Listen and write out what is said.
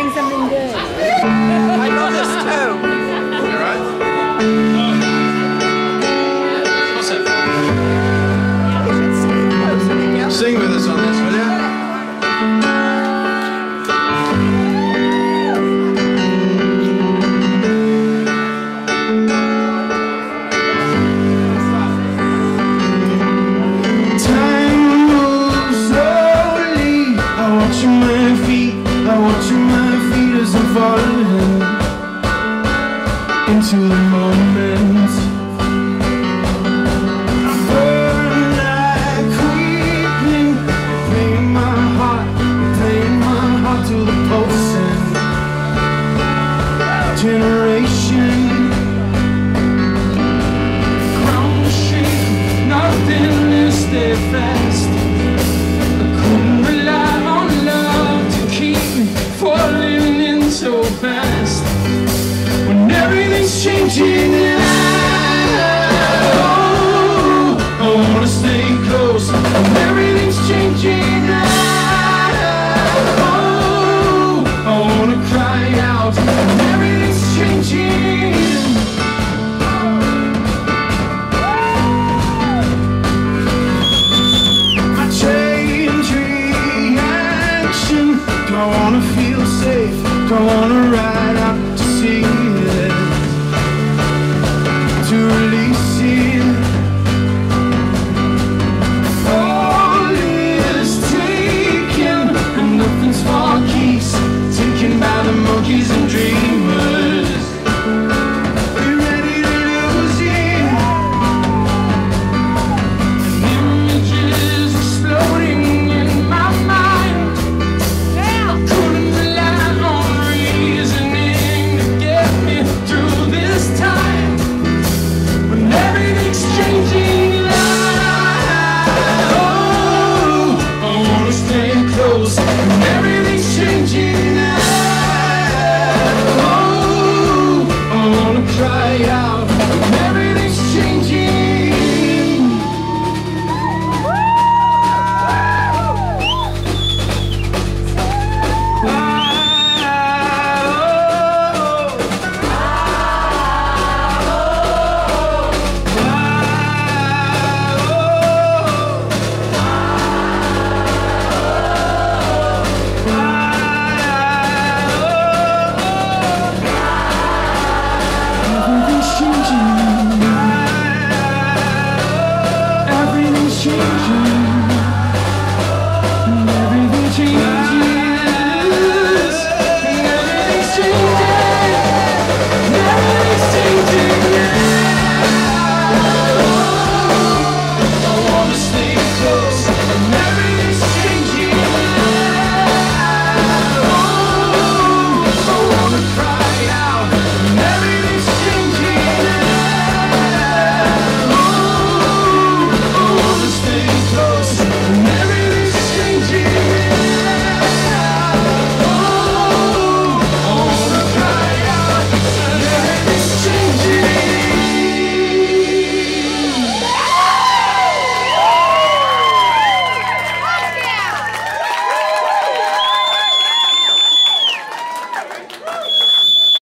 sing something good. I love this too. You sing, sing with us on this, will you? my feet I watch my feet as I'm falling into the I wanna ride.